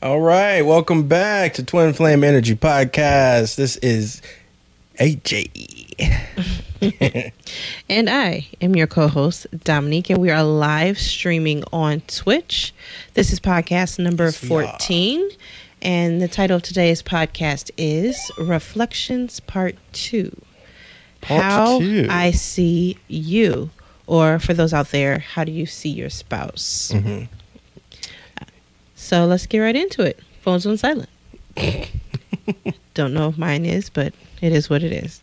All right, welcome back to Twin Flame Energy Podcast. This is AJ. And I am your co host, Dominique, and we are live streaming on Twitch. This is podcast number Yes, 14. And the title of today's podcast is Reflections Part 2 Part How two. I See You. Or for those out there, how do you see your spouse? Mhm. So let's get right into it. Phones on silent. Don't know if mine is, but it is what it is.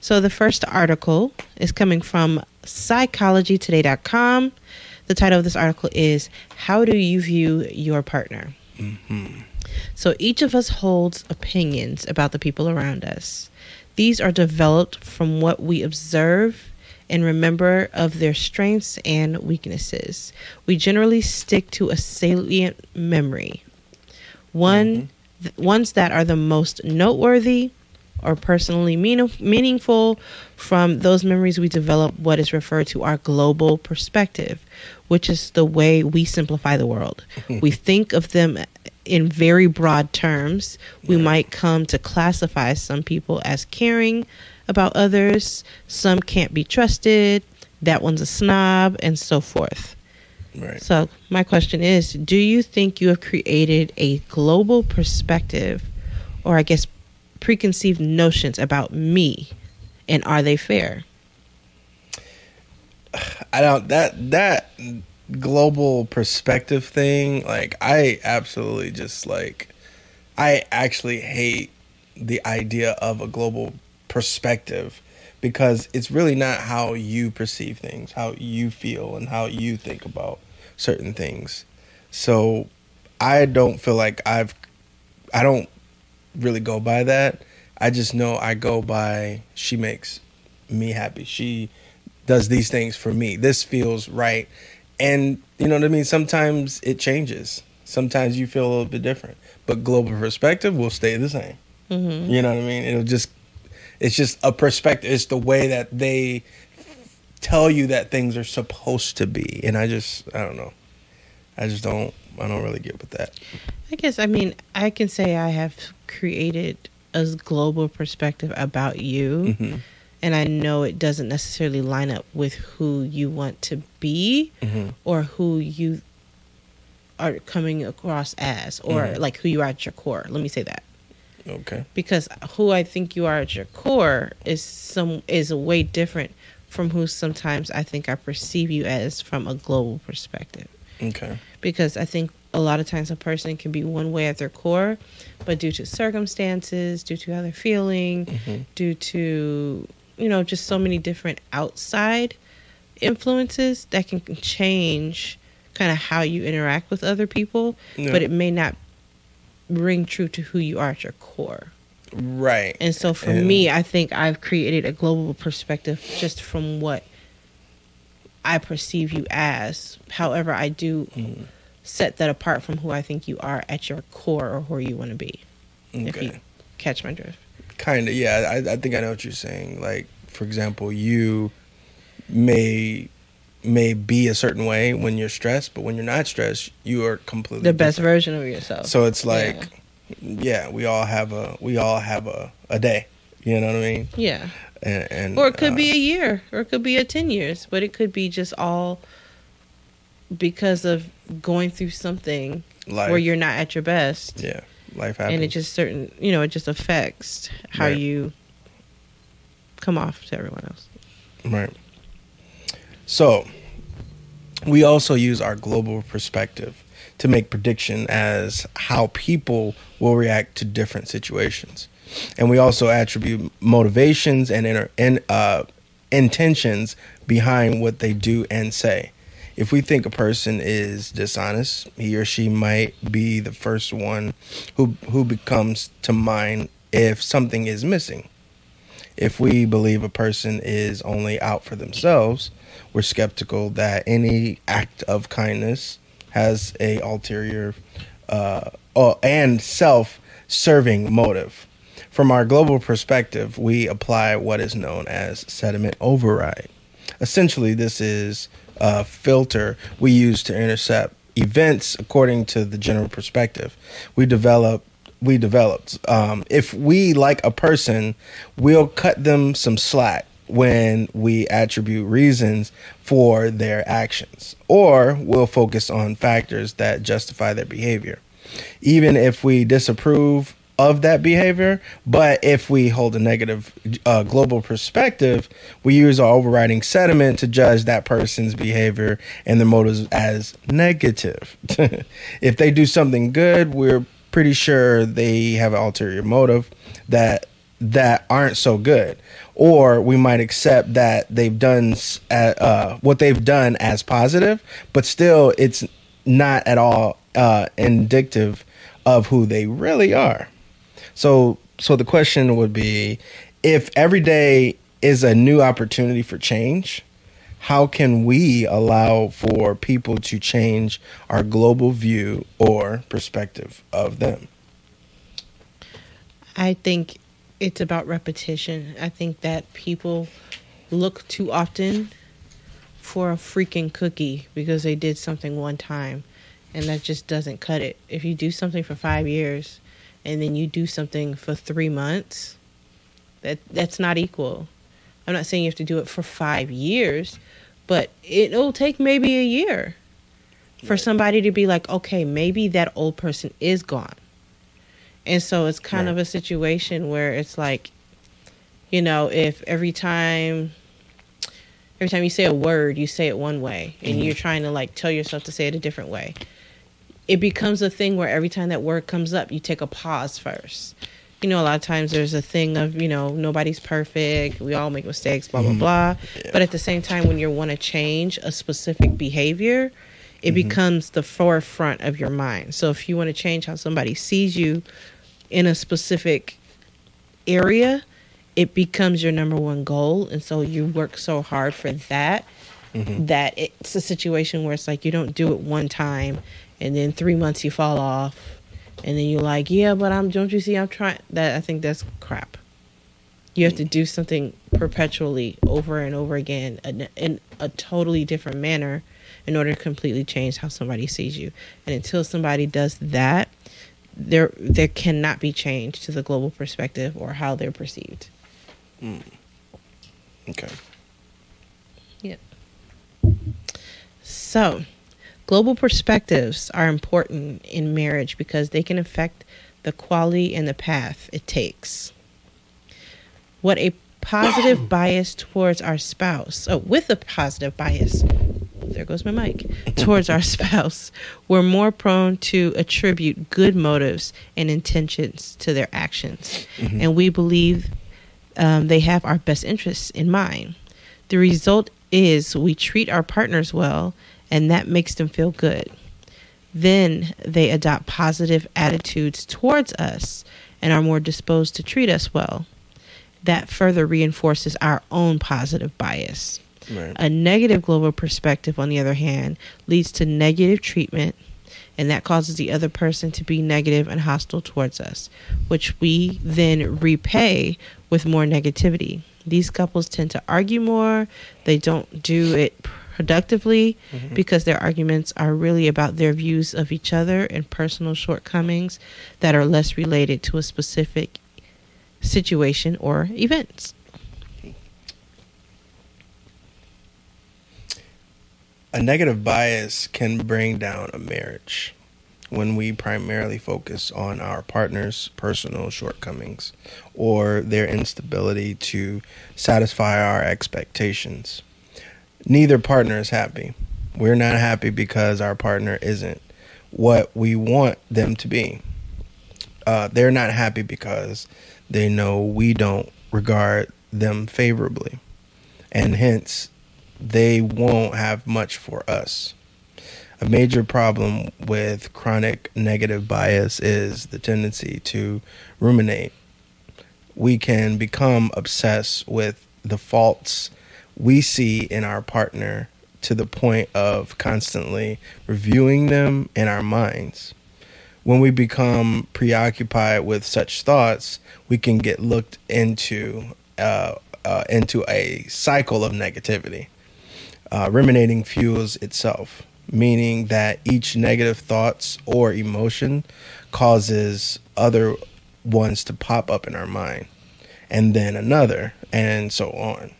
So the first article is coming from psychologytoday.com. The title of this article is How Do You View Your Partner? Mm-hmm. So each of us holds opinions about the people around us. These are developed from what we observe and remember of their strengths and weaknesses. We generally stick to a salient memory. One mm-hmm. th- ones that are the most noteworthy or personally mean- meaningful from those memories we develop what is referred to our global perspective which is the way we simplify the world we think of them in very broad terms we might come to classify some people as caring about others some can't be trusted that one's a snob and so forth Right. so, my question is Do you think you have created a global perspective, or I guess preconceived notions about me, and are they fair? I don't that that global perspective thing. Like, I absolutely just like. I actually hate the idea of a global perspective because it's really not how you perceive things, how you feel, and how you think about certain things. So, I don't feel like I've. I don't really go by that. I just know I go by she makes me happy. She does these things for me. This feels right. And you know what I mean? Sometimes it changes. Sometimes you feel a little bit different. But global perspective will stay the same. Mm-hmm. You know what I mean? It'll just it's just a perspective. It's the way that they tell you that things are supposed to be. And I just I don't know. I just don't I don't really get with that. I guess, I mean, I can say I have created a global perspective about you, Mhm. and I know it doesn't necessarily line up with who you want to be Mhm. or who you are coming across as, or Mhm. like who you are at your core. Let me say that. Okay. because who I think you are at your core is some is a way different from who sometimes I think I perceive you as from a global perspective. Okay. Because I think a lot of times a person can be one way at their core, but due to circumstances, due to how they're feeling, Mhm. due to you know just so many different outside influences that can change kind of how you interact with other people, Yeah. but it may not ring true to who you are at your core. Right. And so for And- me, I think I've created a global perspective just from what I perceive you as. However, I do Mhm. set that apart from who I think you are at your core or who you want to be. If you catch my drift. kind of yeah I, I think i know what you're saying like for example you may may be a certain way when you're stressed but when you're not stressed you are completely The best different. version of yourself. so it's like yeah. we all have a we all have a, a day you know what i mean yeah. and, and Or it could uh, be a year, or it could be a 10 years, but it could be just all because of going through something life where you're not at your best. yeah life happens and it just certain you know it just affects how Right. you come off to everyone else Right. So, we also use our global perspective to make prediction as how people will react to different situations. And we also attribute motivations and inter- and uh, intentions behind what they do and say. If we think a person is dishonest, he or she might be the first one who who becomes to mind if something is missing. If we believe a person is only out for themselves, we're skeptical that any act of kindness has a ulterior uh, oh, and self-serving motive. From our global perspective, we apply what is known as sentiment override. Essentially, this is a filter we use to intercept events according to the general perspective. We develop we developed. Um, if we like a person, we'll cut them some slack when we attribute reasons for their actions, or we'll focus on factors that justify their behavior. Even if we disapprove of that behavior, but if we hold a negative uh, global perspective, we use our overriding sentiment to judge that person's behavior and their motives as negative. if they do something good, we're pretty sure they have an ulterior motive that that aren't so good. Or we might accept that they've done uh, what they've done as positive but still it's not at all uh, indicative of who they really are. So so the question would be if every day is a new opportunity for change how can we allow for people to change our global view or perspective of them? I think it's about repetition. I think that people look too often for a freaking cookie because they did something one time and that just doesn't cut it. If you do something for 5 years and then you do something for 3 months, that that's not equal. I'm not saying you have to do it for 5 years, but it'll take maybe a year for somebody to be like, okay, maybe that old person is gone. And so it's kind right. of a situation where it's like, you know, if every time every time you say a word, you say it one way and mm-hmm. you're trying to like tell yourself to say it a different way. It becomes a thing where every time that word comes up, you take a pause first you know, a lot of times there's a thing of, you know, nobody's perfect. We all make mistakes, blah, blah, mm-hmm. blah. Yeah. But at the same time, when you want to change a specific behavior, it mm-hmm. becomes the forefront of your mind. So if you want to change how somebody sees you in a specific area, it becomes your number one goal. And so you work so hard for that mm-hmm. that it's a situation where it's like you don't do it one time and then three months you fall off and then you're like, yeah, but I'm. Don't you see? I'm trying. That I think that's crap. You have to do something perpetually over and over again in, in a totally different manner in order to completely change how somebody sees you. And until somebody does that, there there cannot be change to the global perspective or how they're perceived. Mm. Okay. Yep. So, Global perspectives are important in marriage because they can affect the quality and the path it takes. What a positive bias towards our spouse, oh, with a positive bias, there goes my mic, towards our spouse, we're more prone to attribute good motives and intentions to their actions. Mm-hmm. And we believe um, they have our best interests in mind. The result is we treat our partners well and that makes them feel good. Then they adopt positive attitudes towards us and are more disposed to treat us well. That further reinforces our own positive bias. Right. A negative global perspective, on the other hand, leads to negative treatment, and that causes the other person to be negative and hostile towards us, which we then repay with more negativity. These couples tend to argue more, they don't do it productively mm-hmm. because their arguments are really about their views of each other and personal shortcomings that are less related to a specific situation or events. A negative bias can bring down a marriage when we primarily focus on our partner's personal shortcomings or their instability to satisfy our expectations neither partner is happy. We're not happy because our partner isn't what we want them to be. Uh, they're not happy because they know we don't regard them favorably. And hence, they won't have much for us. A major problem with chronic negative bias is the tendency to ruminate. We can become obsessed with the faults we see in our partner to the point of constantly reviewing them in our minds. When we become preoccupied with such thoughts, we can get looked into uh, uh, into a cycle of negativity. Uh, ruminating fuels itself. meaning that each negative thoughts or emotion causes other ones to pop up in our mind, and then another, and so on.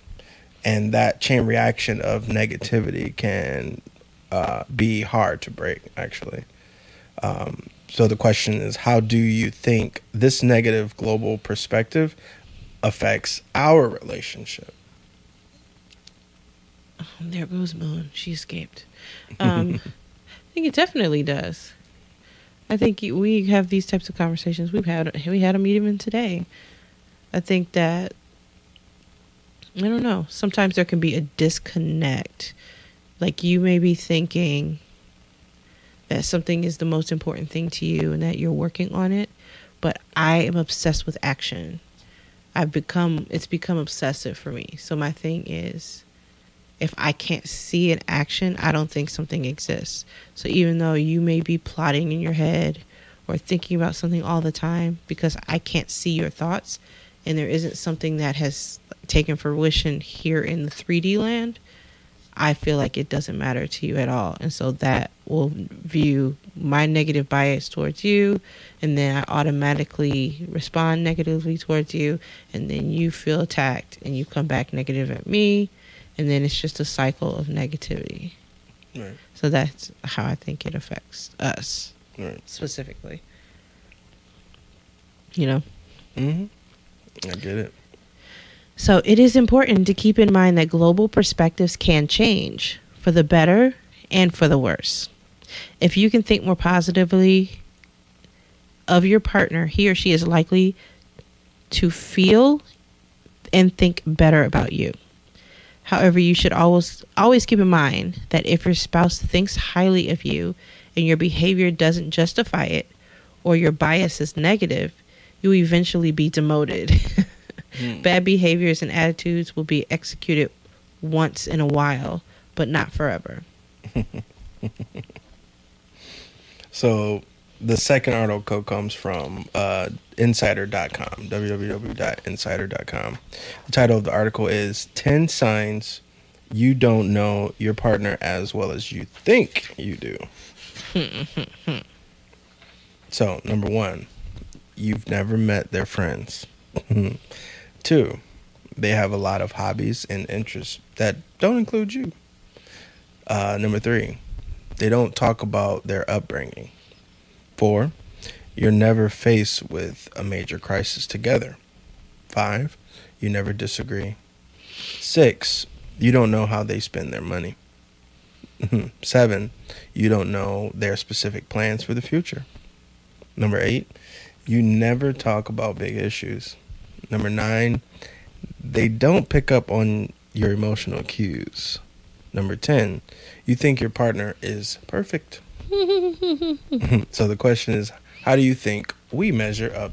And that chain reaction of negativity can uh, be hard to break, actually. Um, so the question is, how do you think this negative global perspective affects our relationship? Oh, there goes Moon. She escaped. Um, I think it definitely does. I think we have these types of conversations. We've had we had a meeting today. I think that I don't know. Sometimes there can be a disconnect. Like you may be thinking that something is the most important thing to you and that you're working on it, but I am obsessed with action. I've become it's become obsessive for me. So my thing is if I can't see an action, I don't think something exists. So even though you may be plotting in your head or thinking about something all the time because I can't see your thoughts and there isn't something that has taken fruition here in the 3D land, I feel like it doesn't matter to you at all. And so that will view my negative bias towards you. And then I automatically respond negatively towards you. And then you feel attacked and you come back negative at me. And then it's just a cycle of negativity. Right. So that's how I think it affects us Right. specifically. You know? Mm-hmm. I get it. So it is important to keep in mind that global perspectives can change for the better and for the worse. If you can think more positively of your partner, he or she is likely to feel and think better about you. However, you should always always keep in mind that if your spouse thinks highly of you and your behavior doesn't justify it or your bias is negative, you will eventually be demoted. Bad behaviors and attitudes will be executed once in a while, but not forever. So the second article comes from uh, insider.com, www.insider.com. The title of the article is 10 Signs You Don't Know Your Partner as Well as You Think You Do. so, number one, you've never met their friends. Two, they have a lot of hobbies and interests that don't include you. Uh, number three, they don't talk about their upbringing. Four, you're never faced with a major crisis together. Five, you never disagree. Six, you don't know how they spend their money. Seven, you don't know their specific plans for the future. Number eight, you never talk about big issues. Number nine, they don't pick up on your emotional cues. Number 10, you think your partner is perfect. so the question is, how do you think we measure up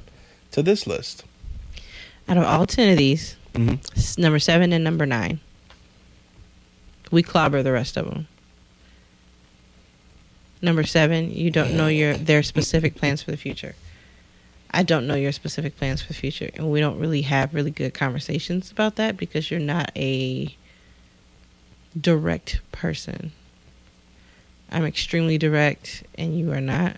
to this list? Out of all 10 of these, Mhm. number seven and number nine, we clobber the rest of them. Number seven, you don't know your their specific plans for the future. I don't know your specific plans for the future, and we don't really have really good conversations about that because you're not a direct person. I'm extremely direct, and you are not.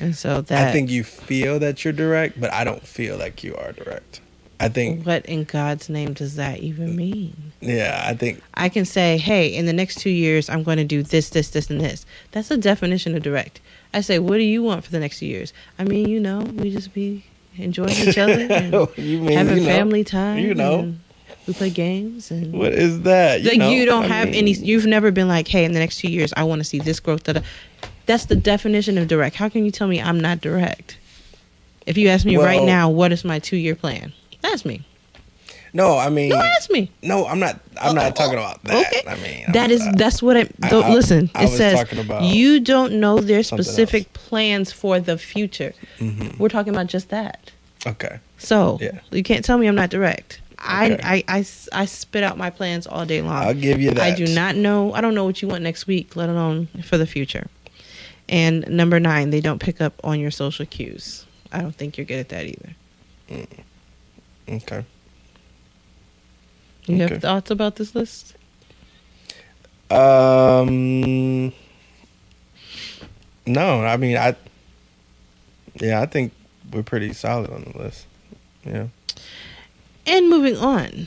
And so that I think you feel that you're direct, but I don't feel like you are direct. I think, what in God's name does that even mm. mean? yeah, I think, I can say, hey, in the next two years, I'm going to do this, this, this, and this. That's a definition of direct. I say, what do you want for the next two years? I mean, you know, we just be enjoying each other and you mean, having you know, family time. you know. we play games and What is that? like know, you don't I have mean, any. You've never been like, hey, in the next two years, I want to see this growth. Da-da. That's the definition of direct. How can you tell me I'm not direct? If you ask me right now, what is my two year plan? Ask me. No, I mean, No, ask me. no, I'm not. I'm not talking about that. Okay. I mean, That I'm is not- that's what I, I- don't I- listen. I it says you don't know their specific plans for the future. Mhm. We're talking about just that. Okay. So Yeah. you can't tell me I'm not direct. I, I I spit out my plans all day long. I'll give you that. I do not know. I don't know what you want next week, let alone for the future. And number nine, they don't pick up on your social cues. I don't think you're good at that either. Okay. You Okay. have thoughts about this list? Um, no, I mean, I, yeah, I think we're pretty solid on the list. Yeah. And moving on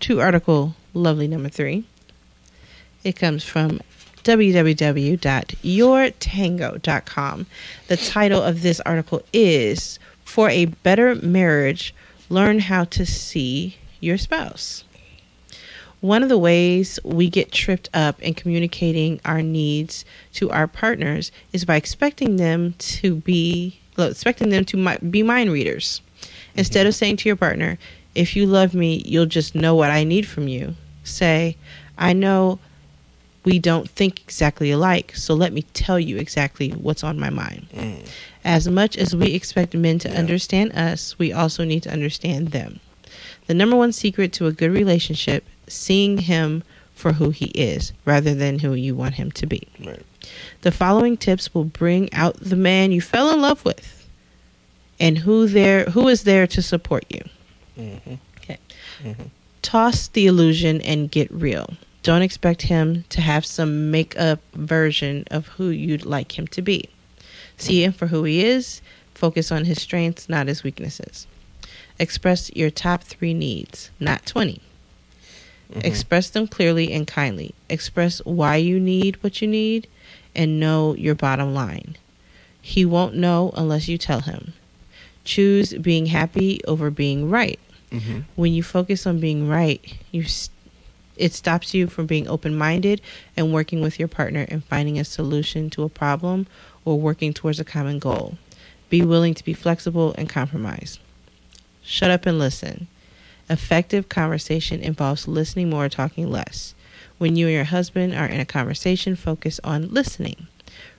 to article lovely number three. It comes from www.yourtango.com. The title of this article is For a Better Marriage, Learn How to See Your Spouse. One of the ways we get tripped up in communicating our needs to our partners is by expecting them to be expecting them to mi- be mind readers. Instead of saying to your partner, "If you love me, you'll just know what I need from you," say, "I know we don't think exactly alike, so let me tell you exactly what's on my mind." Mm. As much as we expect men to Yeah. understand us, we also need to understand them. The number one secret to a good relationship, seeing him for who he is rather than who you want him to be. Right. The following tips will bring out the man you fell in love with and who there who is there to support you. hmm Toss the illusion and get real. Don't expect him to have some make up version of who you'd like him to be. See him for who he is. Focus on his strengths, not his weaknesses. Express your top three needs, not 20. Express them clearly and kindly. Express why you need what you need and know your bottom line. He won't know unless you tell him. Choose being happy over being right hmm when you focus on being right, you s it stops you from being open-minded and working with your partner and finding a solution to a problem or working towards a common goal. Be willing to be flexible and compromise. Shut up and listen. Effective conversation involves listening more, talking less. When you and your husband are in a conversation, focus on listening.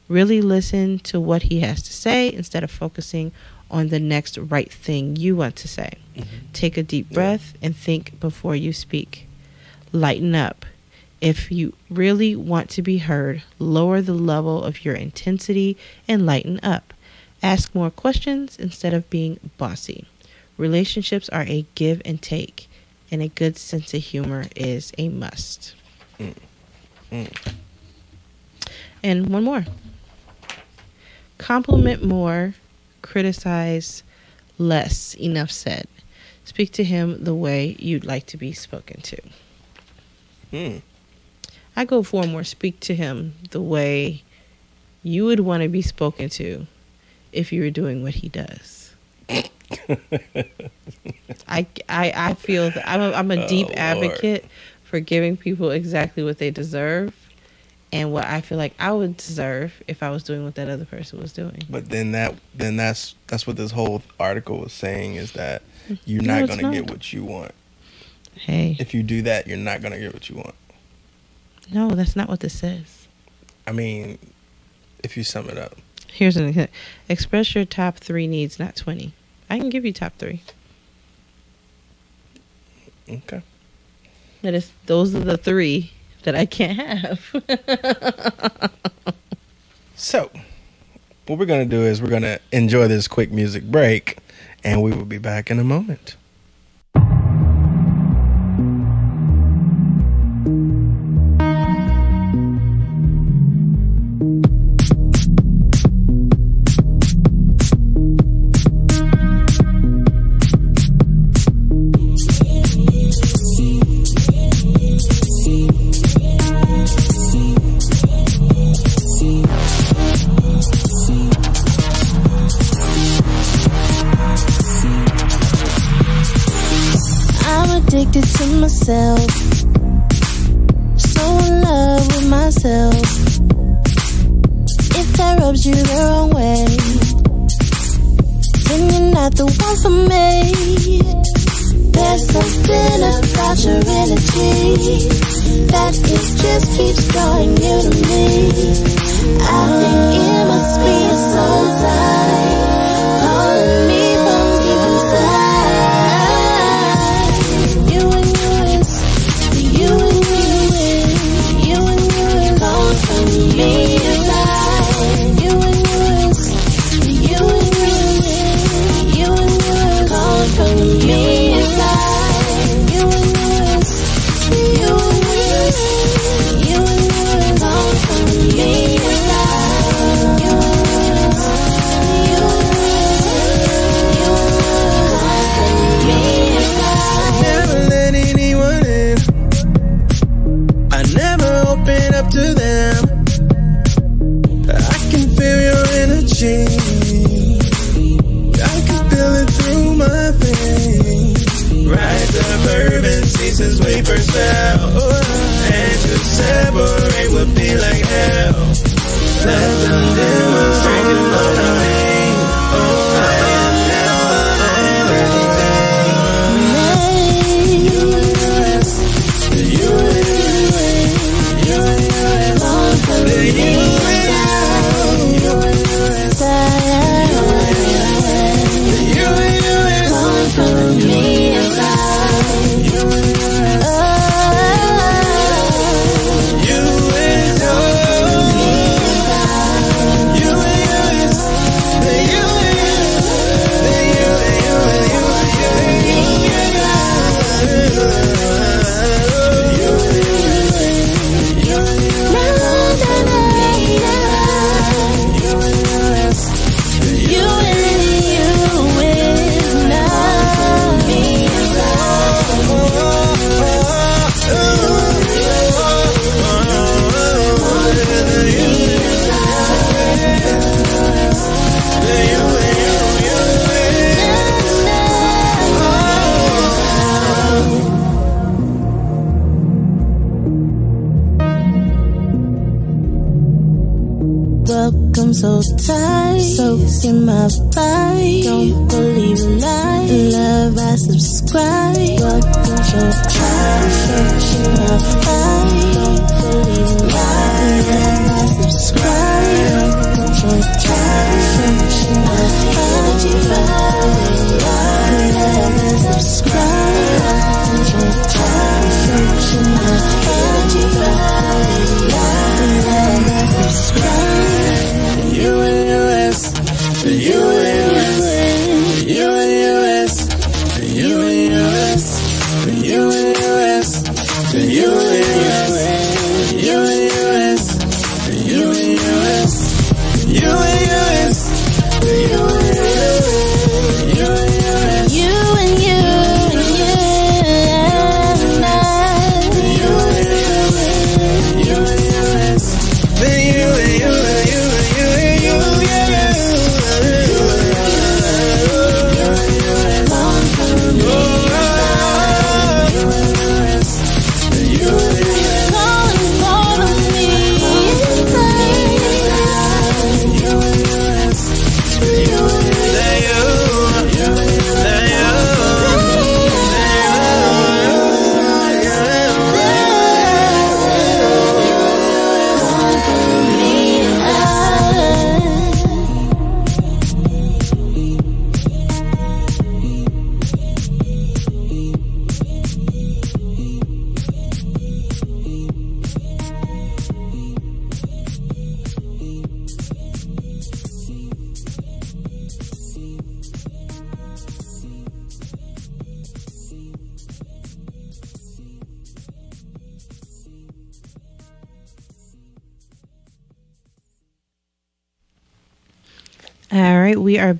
Really listen to what he has to say instead of focusing on the next right thing you want to say. Mm-hmm. Take a deep Yeah. breath and think before you speak. Lighten up. If you really want to be heard, lower the level of your intensity and lighten up. Ask more questions instead of being bossy. Relationships are a give and take, and a good sense of humor is a must. Mm. Mm. And one more compliment more, criticize less. Enough said. Speak to him the way you'd like to be spoken to. Mm. I go for more speak to him the way you would want to be spoken to if you were doing what he does. I, I, I feel that I'm a, I'm a deep Oh, advocate for giving people exactly what they deserve and what I feel like I would deserve if I was doing what that other person was doing. But then that then that's that's what this whole article was saying is that you're No, not gonna get what you want. Hey, If you do that, you're not gonna get what you want. no, that's not what this says. I mean, if you sum it up. Here's an example. Express your top three needs, not 20. I can give you top three. Okay. That is, those are the three that I can't have. So, what we're going to do is we're going to enjoy this quick music break, and we will be back in a moment. Myself. So in love with myself. If that rubs you the wrong way, then you're not the one for me. There's something about your energy that it just keeps drawing you to me. I think it must be a soul sign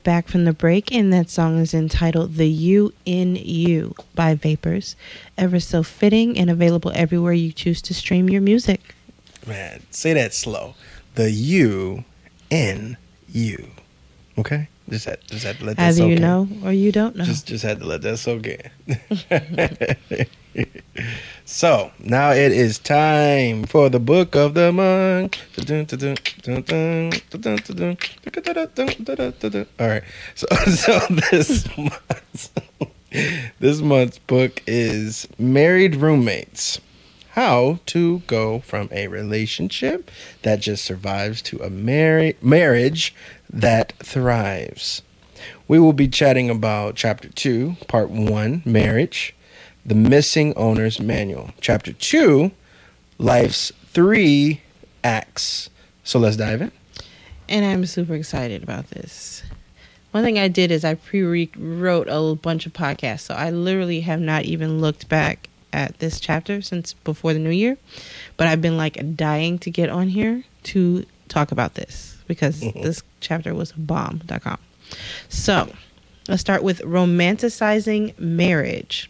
back from the break, and that song is entitled The You in You by Vapors. Ever so fitting and available everywhere you choose to stream your music. Man, say that slow. The U in you. Okay? Just had, just had to let that Either soak you in. know or you don't know. Just just had to let that soak in. so now it is time for the book of the month. All right. So so this month this month's book is Married Roommates. How to go from a relationship that just survives to a marri- marriage that thrives. We will be chatting about chapter 2, part 1, marriage, the missing owner's manual. Chapter 2, life's 3 acts. So let's dive in. and I'm super excited about this. One thing I did is I pre-wrote a bunch of podcasts, so I literally have not even looked back at this chapter since before the new year. But I've been like dying to get on here to talk about this because mm-hmm. this chapter was bomb.com. So let's start with romanticizing marriage.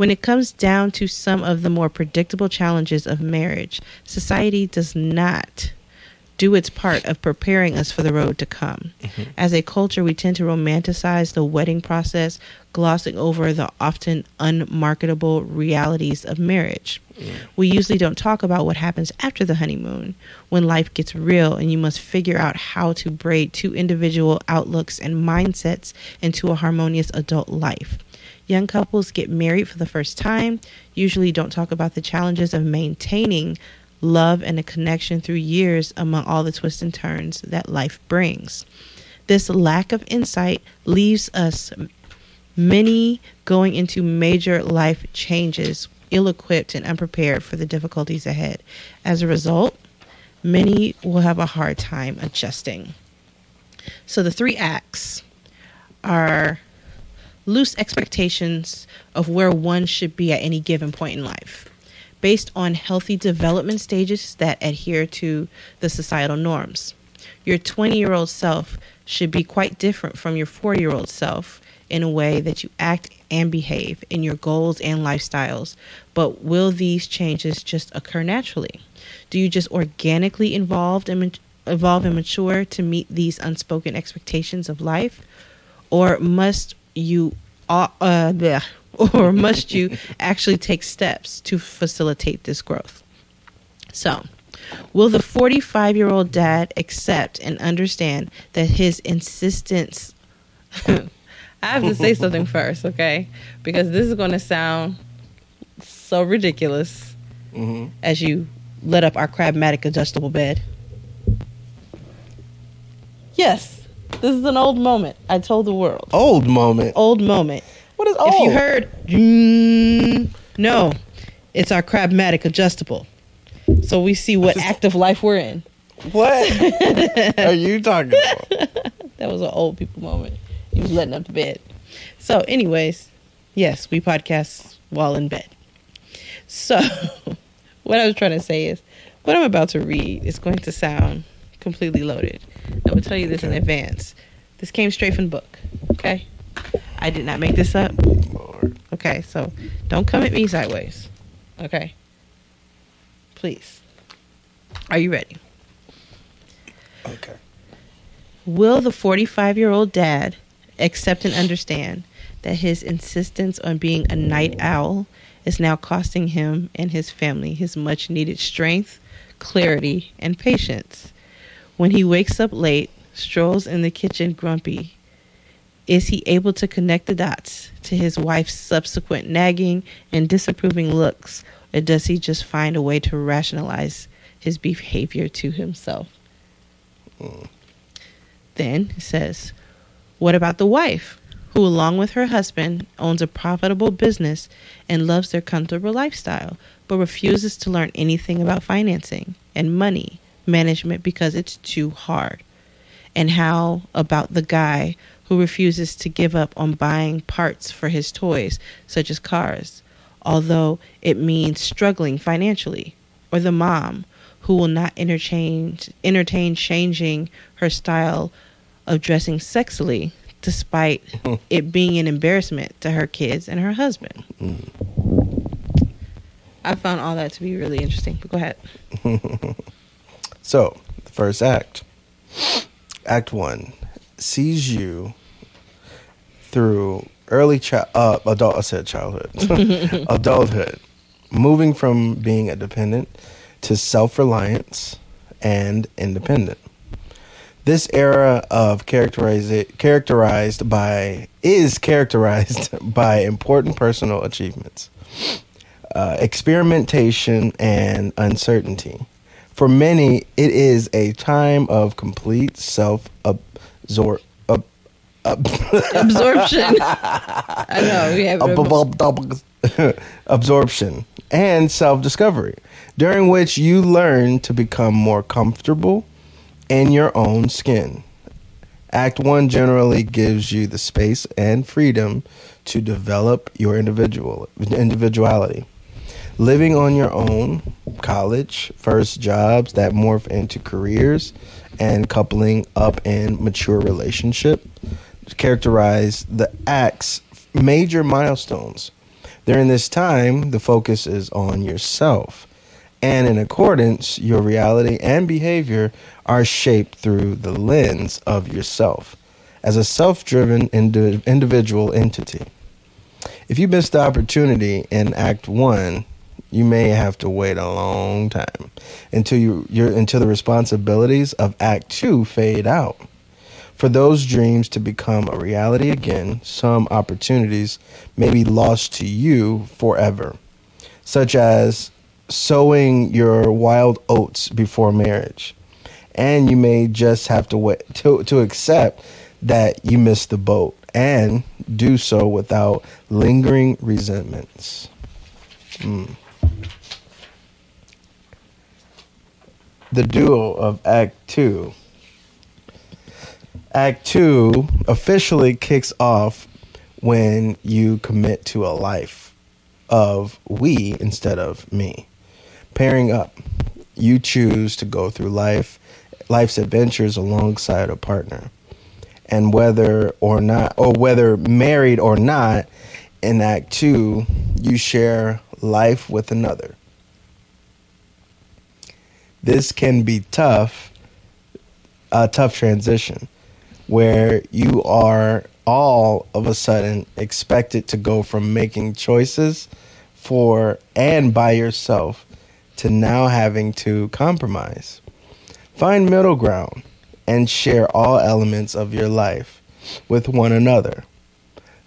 When it comes down to some of the more predictable challenges of marriage, society does not do its part of preparing us for the road to come. Mm-hmm. As a culture, we tend to romanticize the wedding process, glossing over the often unmarketable realities of marriage. We usually don't talk about what happens after the honeymoon, when life gets real and you must figure out how to braid two individual outlooks and mindsets into a harmonious adult life. Young couples get married for the first time, usually don't talk about the challenges of maintaining love and a connection through years among all the twists and turns that life brings. This lack of insight leaves us many going into major life changes ill equipped and unprepared for the difficulties ahead. As a result, many will have a hard time adjusting. So the three acts are loose expectations of where one should be at any given point in life based on healthy development stages that adhere to the societal norms. Your 20 year old self should be quite different from your 40 year old self in a way that you act and behave in your goals and lifestyles. But will these changes just occur naturally? Do you just organically evolve and, evolve and mature to meet these unspoken expectations of life? Or must you uh, uh, bleh. or must you actually take steps to facilitate this growth? So, will the 45 year old dad accept and understand that his insistence? I have to say something first, okay? Because this is going to sound so ridiculous Mhm. as you let up our Craftmatic adjustable bed. Yes, this is an old moment. I told the world. Old moment. Old moment. What is old? If you heard, mm, no, it's our Craftmatic adjustable. So we see what active life we're in. What are you talking about? That was an old people moment. He was letting up the bed. So, anyways, yes, we podcast while in bed. So, what I was trying to say is, what I'm about to read is going to sound completely loaded. I will tell you this in advance. This came straight from the book. Okay, I did not make this up. Lord. Okay, so don't come at me sideways. Okay, please. Are you ready? Okay. Will the 45 year old dad accept and understand that his insistence on being a night owl is now costing him and his family his much needed strength, clarity, and patience? When he wakes up late, strolls in the kitchen grumpy, is he able to connect the dots to his wife's subsequent nagging and disapproving looks, or does he just find a way to rationalize his behavior to himself? Hmm. Then it says, What about the wife, who, along with her husband, owns a profitable business and loves their comfortable lifestyle, but refuses to learn anything about financing and money management because it's too hard? And how about the guy who refuses to give up on buying parts for his toys, such as cars, although it means struggling financially? Or the mom who will not interchange, entertain changing her style of dressing sexily despite it being an embarrassment to her kids and her husband. Mm. I found all that to be really interesting. But go ahead. So, the first act. Act one sees you through early child, uh, adult. I said childhood, adulthood, moving from being a dependent to self-reliance and independent. This era of characterized characterized by is characterized by important personal achievements, uh, experimentation, and uncertainty. For many, it is a time of complete self absorb. Ab- ab- Absorption. I know. We have ab- absorption and self discovery, during which you learn to become more comfortable in your own skin. Act one generally gives you the space and freedom to develop your individual individuality. Living on your own, college, first jobs that morph into careers, and coupling up in mature relationship characterize the act's major milestones. During this time, the focus is on yourself. And in accordance, your reality and behavior are shaped through the lens of yourself as a self driven indi- individual entity. If you missed the opportunity in Act 1, you may have to wait a long time until you you're, until the responsibilities of Act 2 fade out. For those dreams to become a reality again, some opportunities may be lost to you forever, such as sowing your wild oats before marriage. And you may just have to wait to, to accept that you missed the boat and do so without lingering resentments. Mm. The duo of Act 2 Act two officially kicks off when you commit to a life of we instead of me. Pairing up, you choose to go through life, life's adventures alongside a partner. And whether or not, or whether married or not, in Act two, you share life with another. This can be tough, a tough transition where you are all of a sudden expected to go from making choices for and by yourself to now having to compromise. Find middle ground and share all elements of your life with one another.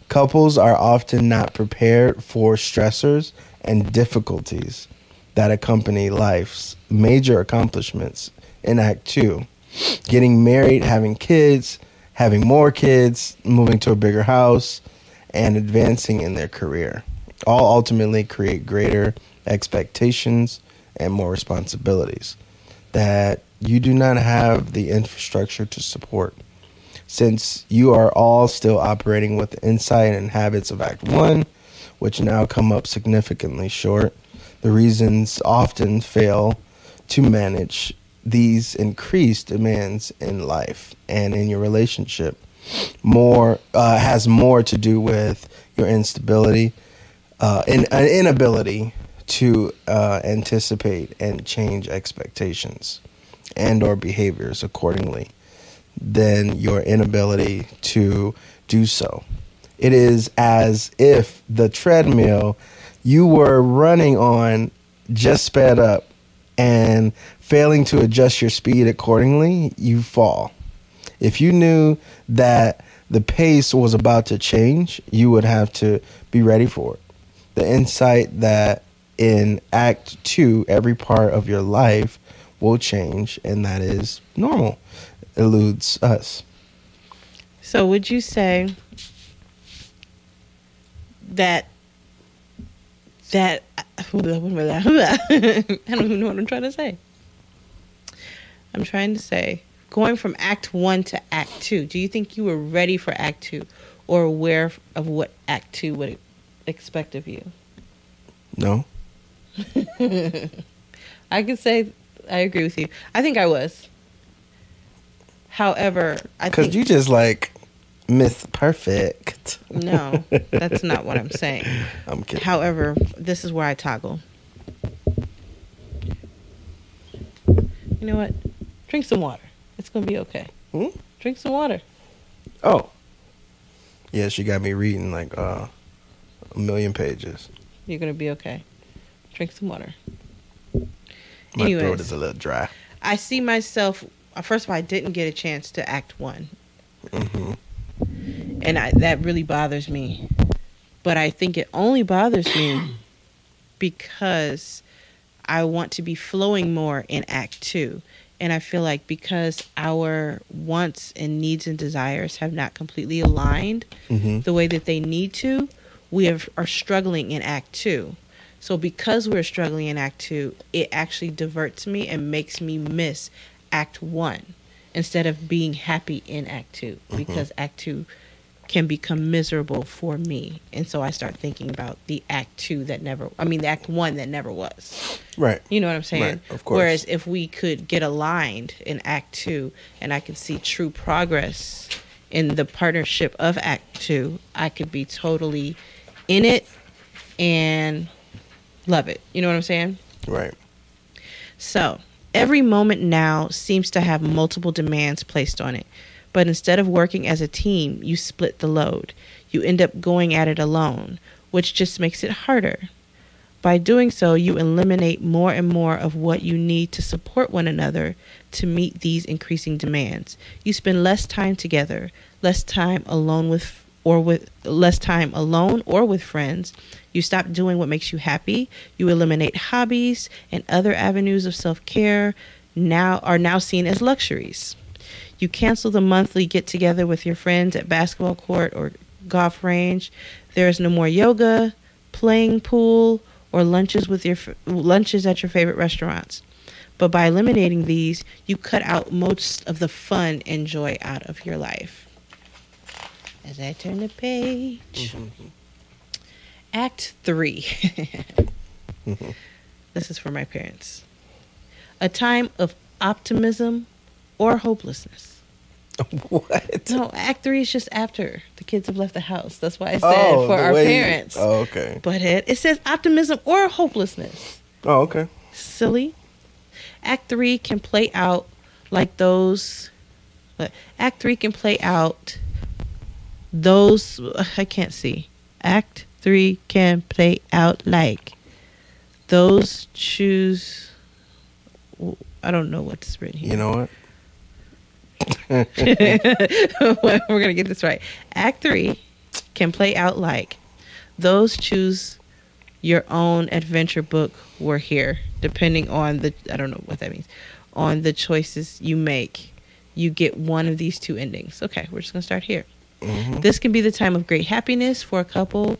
Couples are often not prepared for stressors and difficulties that accompany life's major accomplishments in Act 2. Getting married, having kids, having more kids, moving to a bigger house, and advancing in their career. All ultimately create greater expectations and more responsibilities that you do not have the infrastructure to support. Since you are all still operating with the insight and habits of Act 1, which now come up significantly short, the reasons often fail to manage these increased demands in life and in your relationship. More uh, has more to do with your instability uh, and an inability to uh, anticipate and change expectations and or behaviors accordingly than your inability to do so. It is as if the treadmill you were running on just sped up and failing to adjust your speed accordingly, you fall. If you knew that the pace was about to change, you would have to be ready for it. The insight that in Act 2, every part of your life will change, and that is normal, eludes us. So, would you say that that I don't even know what I'm trying to say. I'm trying to say going from Act One to Act Two. Do you think you were ready for Act Two, or aware of what Act Two would expect of you? No. I could say I agree with you. I think I was. However, I Because you just like Miss Perfect. no, that's not what I'm saying. I'm kidding. However, this is where I toggle. You know what? Drink some water. It's gonna be okay. Hmm? Drink some water. Oh. Yeah, she got me reading like uh, a million pages. You're gonna be okay. Drink some water. My throat is a little dry. I see myself. uh, First of all, I didn't get a chance to act one, hmm and I, that really bothers me. But I think it only bothers me because I want to be flowing more in Act Two, and I feel like because our wants and needs and desires have not completely aligned hmm the way that they need to, we have, are struggling in Act Two. So because we're struggling in Act Two, it actually diverts me and makes me miss Act One instead of being happy in Act 2 mm-hmm. because Act Two can become miserable for me, and so I start thinking about the Act Two that never. I mean, the Act One that never was. Right. You know what I'm saying? Right, of course. Whereas if we could get aligned in Act Two, and I could see true progress in the partnership of Act Two, I could be totally in it and love it. You know what I'm saying? Right. So, Every moment now seems to have multiple demands placed on it. But instead of working as a team, you split the load. You end up going at it alone, which just makes it harder. By doing so, you eliminate more and more of what you need to support one another to meet these increasing demands. You spend less time together, less time alone with or with less time alone or with friends. You stop doing what makes you happy. You eliminate hobbies and other avenues of self-care now are now seen as luxuries. You cancel the monthly get together with your friends at basketball court or golf range. There is no more yoga, playing pool, or lunches with your lunches at your favorite restaurants. But by eliminating these, you cut out most of the fun and joy out of your life. As I turn the page, mm-hmm. Act 3. this is for my parents. A time of optimism or hopelessness. what? No, Act 3 is just after the kids have left the house. That's why I oh, said Oh, for our way- parents. Oh, okay. But it, it says optimism or hopelessness. Oh, okay. silly. Act three can play out like those. But Act three can play out those. I can't see. Act three can play out like those choose. I don't know what's written here. You know what? We're gonna get this right. Act three can play out like those choose your own adventure book were here, depending on the I don't know what that means. On the choices you make, you get one of these two endings. Okay, we're just gonna start here. Mm-hmm. This can be the time of great happiness for a couple,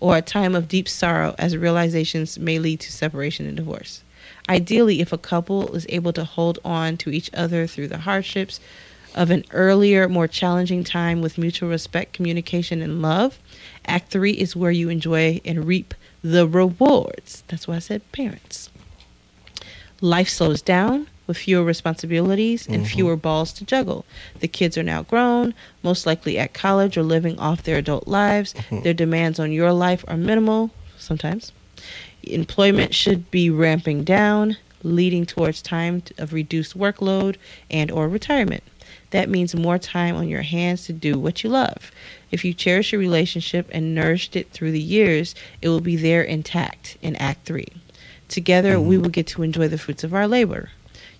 or a time of deep sorrow as realizations may lead to separation and divorce. Ideally, if a couple is able to hold on to each other through the hardships of an earlier, more challenging time with mutual respect, communication, and love, Act 3 is where you enjoy and reap the rewards. That's why I said parents. Life slows down with fewer responsibilities and mm-hmm. fewer balls to juggle. The kids are now grown, most likely at college or living off their adult lives. Mm-hmm. Their demands on your life are minimal sometimes. Employment should be ramping down, leading towards time of reduced workload and or retirement. That means more time on your hands to do what you love. If you cherish your relationship and nourished it through the years, it will be there intact in Act 3. Together, we mm-hmm. will get to enjoy the fruits of our labor.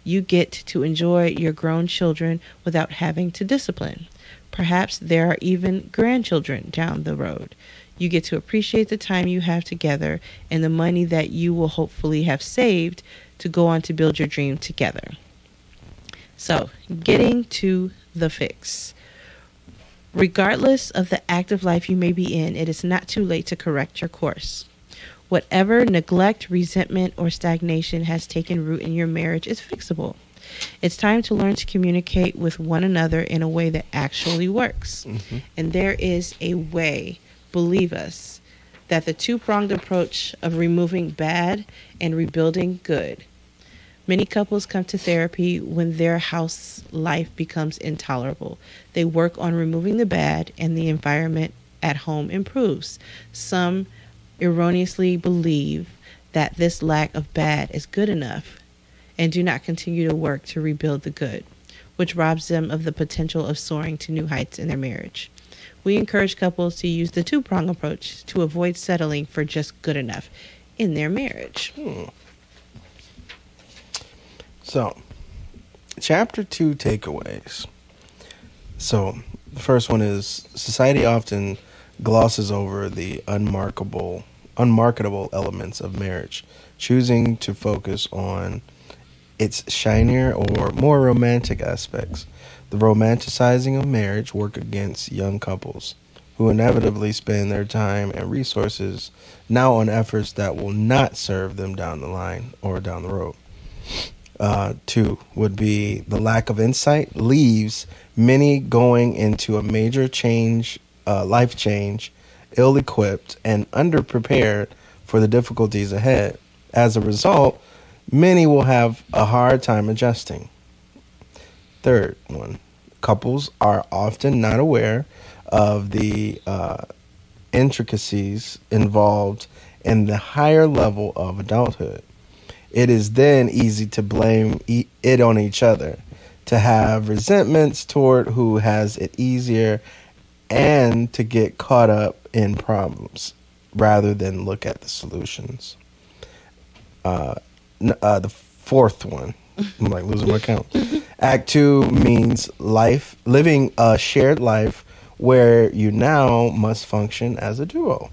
You get to enjoy your grown children without having to discipline. Perhaps there are even grandchildren down the road. You get to appreciate the time you have together and the money that you will hopefully have saved to go on to build your dream together. So, getting to the fix. Regardless of the active life you may be in, it is not too late to correct your course. Whatever neglect, resentment, or stagnation has taken root in your marriage is fixable. It's time to learn to communicate with one another in a way that actually works. Mm-hmm. And there is a way, believe us, that the two pronged approach of removing bad and rebuilding good. Many couples come to therapy when their house life becomes intolerable. They work on removing the bad and the environment at home improves. Some erroneously believe that this lack of bad is good enough and do not continue to work to rebuild the good, which robs them of the potential of soaring to new heights in their marriage. We encourage couples to use the two prong approach to avoid settling for just good enough in their marriage. Hmm. So, chapter two takeaways. So, the first one is society often glosses over the unmarkable, unmarketable elements of marriage, choosing to focus on its shinier or more romantic aspects. The romanticizing of marriage work against young couples who inevitably spend their time and resources now on efforts that will not serve them down the line or down the road uh, two would be the lack of insight leaves many going into a major change, uh, life change, ill equipped and underprepared for the difficulties ahead. As a result, many will have a hard time adjusting. Third one couples are often not aware of the uh, intricacies involved in the higher level of adulthood it is then easy to blame e- it on each other, to have resentments toward who has it easier, and to get caught up in problems rather than look at the solutions. Uh, uh, the fourth one, I'm like losing my count. Act two means life, living a shared life where you now must function as a duo.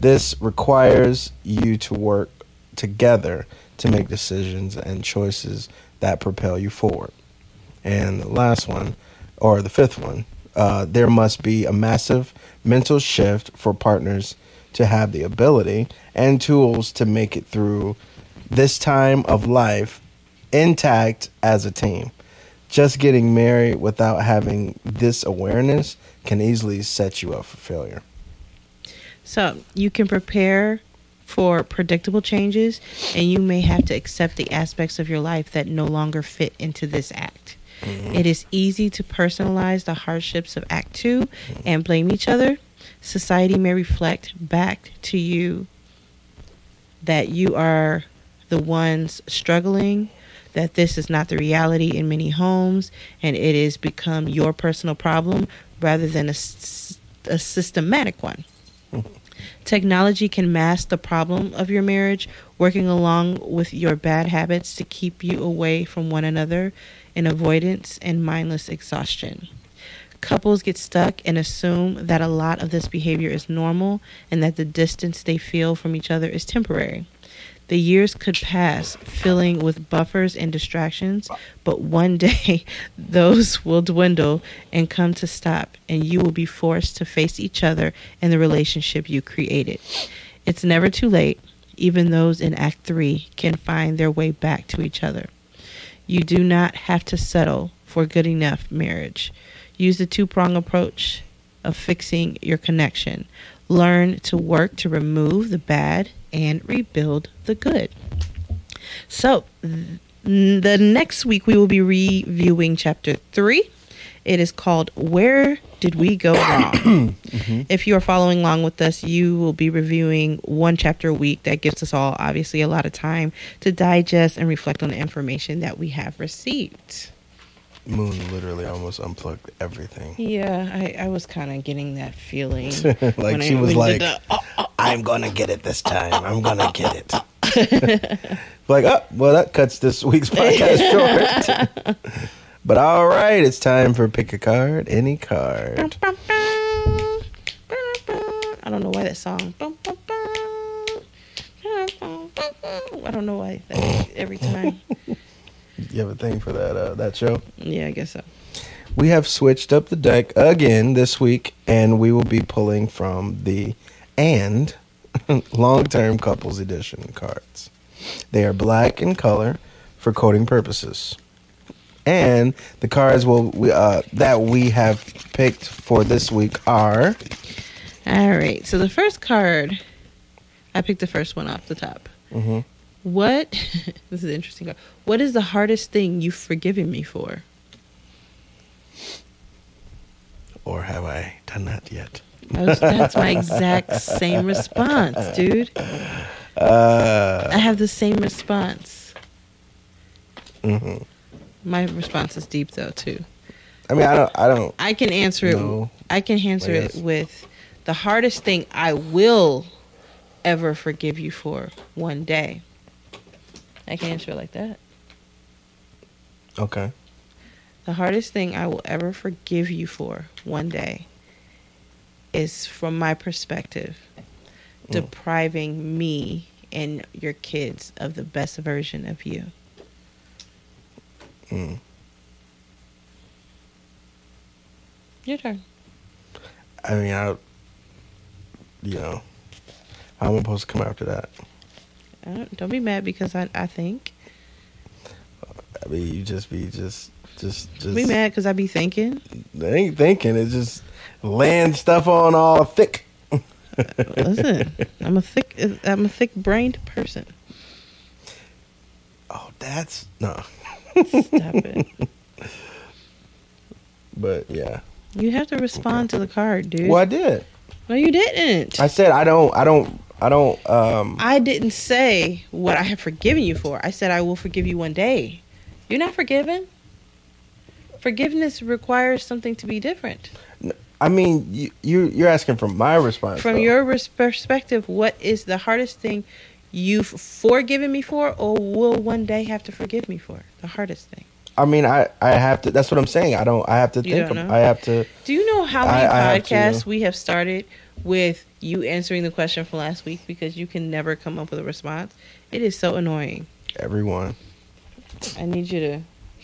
This requires you to work together to make decisions and choices that propel you forward. And the last one, or the fifth one, uh, there must be a massive mental shift for partners to have the ability and tools to make it through this time of life intact as a team. Just getting married without having this awareness can easily set you up for failure. So you can prepare for predictable changes, and you may have to accept the aspects of your life that no longer fit into this act. It is easy to personalize the hardships of Act 2 and blame each other. Society may reflect back to you that you are the ones struggling, that this is not the reality in many homes, and it has become your personal problem rather than a systematic one. Technology can mask the problem of your marriage, working along with your bad habits to keep you away from one another in avoidance and mindless exhaustion. Couples get stuck and assume that a lot of this behavior is normal and that the distance they feel from each other is temporary. The years could pass filling with buffers and distractions, but one day those will dwindle and come to stop, and you will be forced to face each other and the relationship you created. It's never too late. Even those in Act 3 can find their way back to each other. You do not have to settle for good enough marriage. Use the two prong approach of fixing your connection. Learn to work to remove the bad and rebuild the good. So, th- the next week we will be reviewing chapter three. It is called Where Did We Go Wrong? Mm-hmm. If you are following along with us, you will be reviewing one chapter a week. That gives us all, obviously, a lot of time to digest and reflect on the information that we have received. Moon literally almost unplugged everything. Yeah, I, I was kind of getting that feeling. like when she I, was like, the, oh, oh, I'm gonna get it this time. I'm gonna get it. Uh, like, oh, well, that cuts this week's podcast short. But all right, it's time for pick a card, any card. I don't know why that song. I don't know why that every time. You have a thing for that uh, that show? Yeah, I guess so. We have switched up the deck again this week, and we will be pulling from the and long term couples edition cards. They are black in color for coding purposes. And the cards will we, uh, that we have picked for this week are All right. So the first card, I picked the first one off the top. Mhm. What? this is an interesting card. What is the hardest thing you've forgiven me for? or have I done that yet? That that's my exact same response, dude. Uh, I have the same response. mhm. My response is deep though too. I mean, I don't, I don't. I can answer it. I can answer I it with the hardest thing I will ever forgive you for one day. I can answer it like that. Okay. The hardest thing I will ever forgive you for one day is, from my perspective, Mm. depriving me and your kids of the best version of you. Mm. Your turn. I mean, I, you know, how am I supposed to come after that? I don't, don't be mad because I, I think. I mean, you just be just, just, just. Be mad because I be thinking. They ain't thinking. It's just laying stuff on all thick. Listen, I'm a thick, I'm a thick brained person. Oh, that's no. Stop it. But yeah. You have to respond to the card, dude. Well, I did. No, you didn't. I said I don't. I don't. I don't. Um, I didn't say what I have forgiven you for. I said I will forgive you one day. You're not forgiven. Forgiveness requires something to be different. I mean, you, you you're asking from my response. From though. your res- perspective, what is the hardest thing you've forgiven me for, or will one day have to forgive me for? The hardest thing. I mean, I I have to. That's what I'm saying. I don't. I have to You think. of-? I have to. Do you know how many I- I to- podcasts we have started with you answering the question from last week because you can never come up with a response? It is so annoying. Everyone. I need you to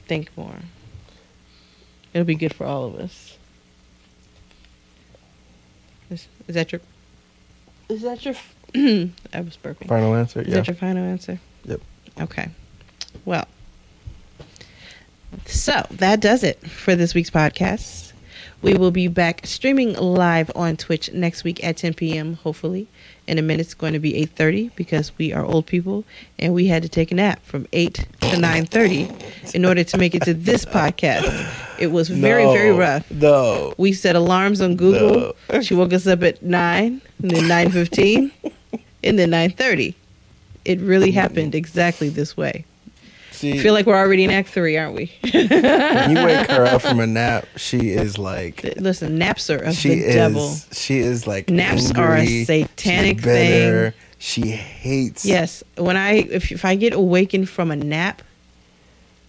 think more. It'll be good for all of us. Is, is that your? Is that your? I was burping. Final answer. Is Yeah. that your final answer? Yep. Okay. Well, so that does it for this week's podcast. We will be back streaming live on Twitch next week at 10 p.m. Hopefully, in a minute it's going to be 8:30 because we are old people and we had to take a nap from 8 to 9:30 in order to make it to this podcast. It was very very rough. No. We set alarms on Google. She woke us up at nine, and then nine fifteen, and then nine thirty. It really happened exactly this way. See, I feel like we're already in Act Three, aren't we? when you wake her up from a nap, she is like. Listen, naps are of She the is. devil. She is like. Naps are a satanic bitter, thing. She hates. Yes, when I if if I get awakened from a nap,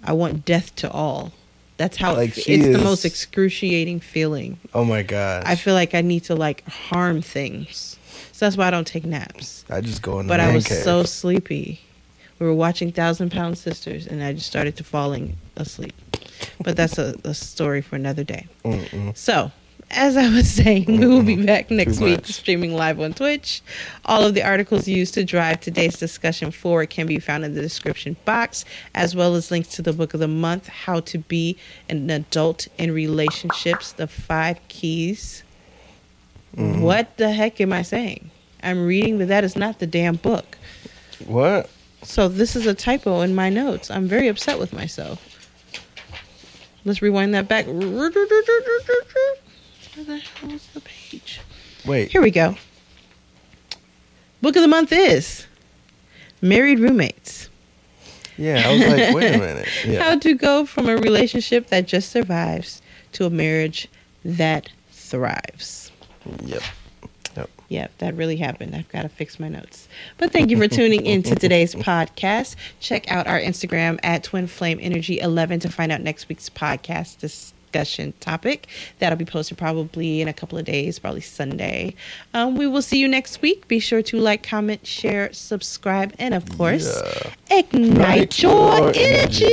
I want death to all. That's how Like, it's she the most excruciating feeling. Oh my god. I feel like I need to like harm things, so that's why I don't take naps. I just go in. but I was cave. so sleepy. We were watching Thousand Pound Sisters, and I just started to falling asleep. But that's a, a story for another day. Mm-mm. So, as I was saying, we will be back next Too week much. streaming live on Twitch. All of the articles used to drive today's discussion forward can be found in the description box, as well as links to the book of the month, How to Be an Adult in Relationships, the five keys. Mm-hmm. What the heck am I saying? I'm reading, but that is not the damn book. What? So this is a typo in my notes. I'm very upset with myself. Let's rewind that back. Where the hell is the page? Wait. Here we go. Book of the month is Married Roommates. Yeah, I was like, wait a minute. Yeah. How to go from a relationship that just survives to a marriage that thrives. Yep. Yep. Yep, that really happened. I've got to fix my notes. But thank you for tuning in to today's podcast. Check out our Instagram at Twin Flame Energy 11 to find out next week's podcast discussion topic. That'll be posted probably in a couple of days, probably Sunday. Um, we will see you next week. Be sure to like, comment, share, subscribe, and of course, Yeah. ignite Ignite your your energy.